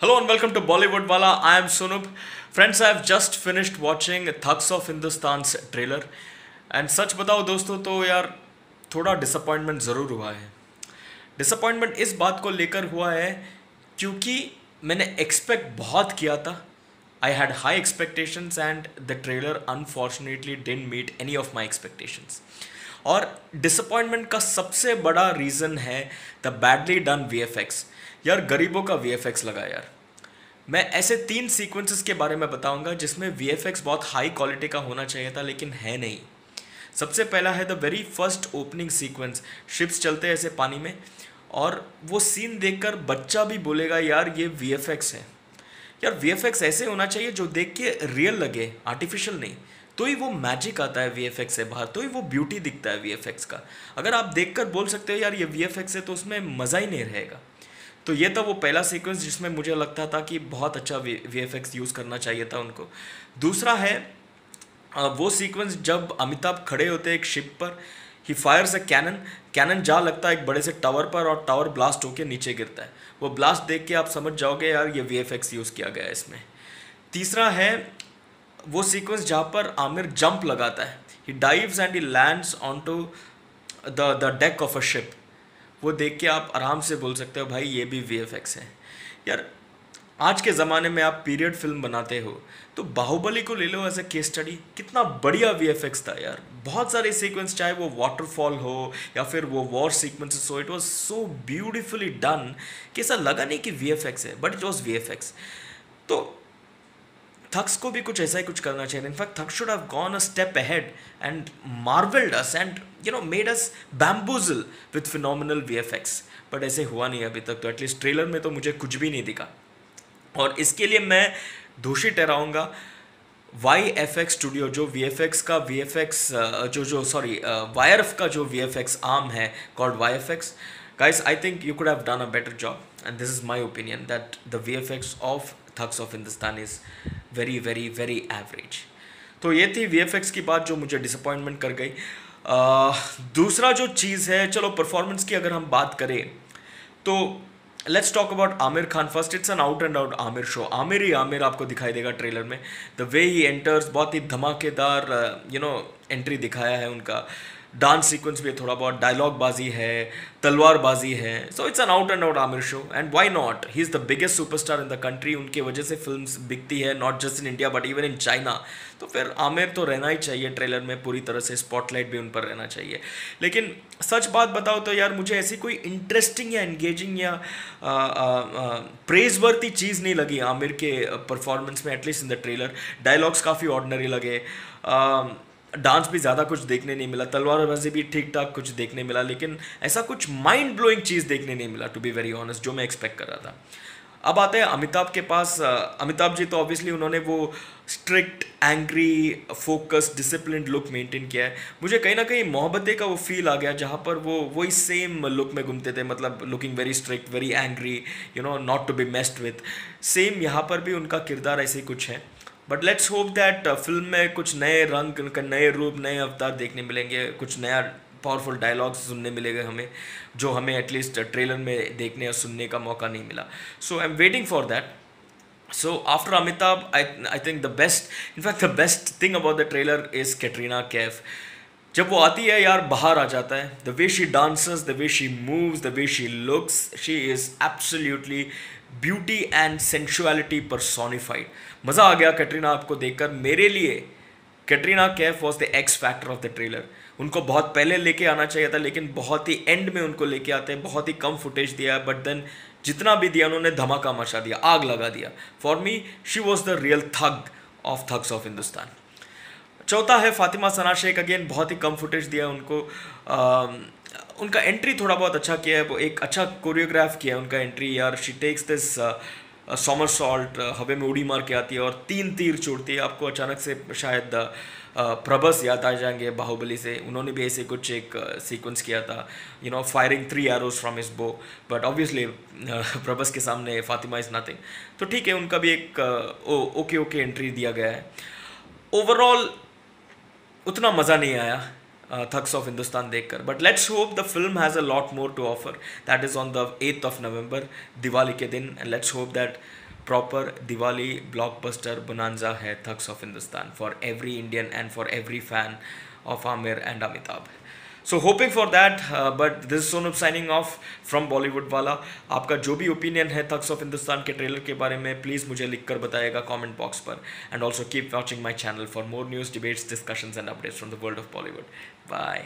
Hello and welcome to Bollywood Wala. I am Sunup. Friends, I have just finished watching Thugs of Hindustan's trailer. And सच बताओ दोस्तों तो यार थोड़ा disappointment ज़रूर हुआ है डिसअपॉइंटमेंट इस बात को लेकर हुआ है क्योंकि मैंने एक्सपेक्ट बहुत किया था I had high expectations and the trailer unfortunately didn't meet any of my expectations और डिसअपॉइंटमेंट का सबसे बड़ा रीज़न है द बैडली डन वीएफएक्स यार, गरीबों का वीएफएक्स लगा यार। मैं ऐसे तीन सीक्वेंसेस के बारे में बताऊँगा जिसमें वीएफएक्स बहुत हाई क्वालिटी का होना चाहिए था, लेकिन है नहीं। सबसे पहला है the very first opening sequence ships चलते ऐसे पानी में, और वो सीन देखकर बच्चा भी बोलेगा, यार, ये वीएफएक्स है। यार वीएफएक्स ऐसे होना चाहिए जो देख के रियल लगे आर्टिफिशियल नहीं। तो ही वो मैजिक आता है वीएफएक्स से बाहर तो ही वो ब्यूटी दिखता है वीएफएक्स का। अगर आप देखकर बोल सकते हो, यार, ये वीएफएक्स है तो उसमें मज़ा ही नहीं रहेगा। तो ये था वो पहला सीक्वेंस जिसमें मुझे लगता था कि बहुत अच्छा वीएफएक्स यूज़ करना चाहिए था उनको। दूसरा है वो सीक्वेंस जब अमिताभ खड़े होते हैं एक शिप पर he fires a cannon cannon जा लगता है एक बड़े से टावर पर और टावर ब्लास्ट होकर नीचे गिरता है। वो ब्लास्ट देख के आप समझ जाओगे, यार, ये वीएफएक्स यूज़ किया गया है इसमें। तीसरा है वो सीक्वेंस जहाँ पर आमिर जंप लगाता है। He dives and he lands on to the the deck of a ship वो देख के आप आराम से बोल सकते हो, भाई, ये भी वी एफ़ एक्स है। यार, आज के ज़माने में आप पीरियड फ़िल्म बनाते हो तो बाहुबली को ले लो एज ए केस स्टडी कितना बढ़िया वी एफ़ एक्स था यार। बहुत सारे सीक्वेंस चाहे वो वाटरफॉल हो, या फिर वो वॉर सीक्वेंसेस हो it was so beautifully done कि ऐसा लगा नहीं कि वी एफ़ एक्स है but it was V F X तो थक्स को भी कुछ ऐसा ही कुछ करना चाहिए। In fact Thugs should have gone a step ahead and marvelled us and you know made us bamboozle with phenomenal V F X but ऐसे हुआ नहीं अभी तक तो एटलीस्ट ट्रेलर में तो मुझे कुछ भी नहीं दिखा। और इसके लिए मैं दोषी ठहराऊँगा। वाई एफ़ एक्स स्टूडियो जो वी एफ़ एक्स का वी एफ़ एक्स जो जो सॉरी एफ़ का जो वी एफ़ एक्स आर्म है called Y F X guys, i think you could have done a better job. And this is my opinion that the vfx of thugs of Hindustan is very very very average तो ये थी VFX की बात जो मुझे disappointment कर गई। uh, दूसरा जो चीज़ है चलो परफॉर्मेंस की अगर हम बात करें तो let's talk about Aamir Khan first it's an out and out Aamir show Aamir ही आमिर आपको दिखाई देगा ट्रेलर में। द वे ही एंटर्स बहुत ही धमाकेदार यू नो एंट्री दिखाया है उनका। डांस सीक्वेंस भी है थोड़ा बहुत डायलॉग बाजी है, तलवारबाजी है so it's an out and out Aamir show and why not he is the biggest superstar in the country उनकी वजह से फ़िल्म बिकती है not just in India but even in China तो फिर आमिर तो रहना ही चाहिए ट्रेलर में, पूरी तरह से स्पॉटलाइट भी उन पर रहना चाहिए. लेकिन सच बात बताओ तो यार, मुझे ऐसी कोई इंटरेस्टिंग या एंगेजिंग या प्रेज वर्ती चीज़ नहीं लगी आमिर के परफॉर्मेंस में at least in the trailer dialogues काफ़ी ऑर्डनरी लगे. डांस भी ज़्यादा कुछ देखने नहीं मिला तलवारबाजी भी ठीक ठाक कुछ देखने मिला, लेकिन ऐसा कुछ माइंड ब्लोइंग चीज़ देखने नहीं मिला टू बी वेरी ऑनेस्ट जो मैं एक्सपेक्ट कर रहा था। अब आते हैं अमिताभ के पास। अमिताभ जी तो ऑब्वियसली उन्होंने वो strict angry focus discipline look maintain किया है। मुझे कहीं ना कहीं मोहब्बत का वो फील आ गया, जहाँ पर वो, वही सेम लुक में घूमते थे मतलब looking very strict very angry you know not to be messed with same यहाँ पर भी उनका किरदार ऐसे ही कुछ है। But let's hope that film में कुछ नए रंग नए रूप, नए अवतार देखने मिलेंगे, कुछ नया पावरफुल डायलॉग्स सुनने मिलेंगे हमें, जो हमें एटलीस्ट ट्रेलर में देखने और सुनने का मौका नहीं मिला। So I am waiting for that so after Amitabh I I think the best in fact the best thing about the trailer is Katrina Kaif जब वो आती है यार, बाहर आ जाता है। The way she dances the way she moves the way she looks she is absolutely beauty and sensuality personified मज़ा आ गया कैटरीना आपको देखकर। मेरे लिए Katrina Kaif was the X factor of the trailer उनको बहुत पहले लेके आना चाहिए था, लेकिन बहुत ही एंड में उनको लेके आते हैं। बहुत ही कम फुटेज दिया बट देन जितना भी दिया उन्होंने धमाका मचा दिया, आग लगा दिया। For me she was the real thug of Thugs of Hindustan चौथा है फातिमा सना शेख अगेन बहुत ही कम फुटेज दिया उनको। उनका एंट्री थोड़ा बहुत अच्छा किया है, वो एक अच्छा कोरियोग्राफ किया है उनका एंट्री यार she takes this somersault हवे में उड़ी मार के आती है और तीन तीर छोड़ती है। आपको अचानक से शायद प्रभस याद आ जाएँगे बाहुबली से। उन्होंने भी ऐसे कुछ एक सीक्वेंस किया था। You know firing three arrows from इस बो बट ऑब्वियसली प्रभस के सामने फातिमा इज़ नथिंग तो ठीक है, उनका भी एक ओके ओके एंट्री दिया गया है। ओवरऑल उतना मज़ा नहीं आया। थक्स ऑफ़ हिंदुस्तान देखकर। But let's hope the film has a lot more to offer that is on the eighth of November Diwali के दिन and let's hope that proper Diwali blockbuster bonanza है Thugs of Hindustan for every Indian and for every fan of Aamir and Amitabh so hoping for that but this Sonam signing off from Bollywood वाला आपका जो भी opinion है Thugs of Hindustan के trailer के बारे में प्लीज़ मुझे लिख कर बताएगा कॉमेंट बॉक्स पर. And also keep watching my channel for more news debates discussions and updates from the world of Bollywood bye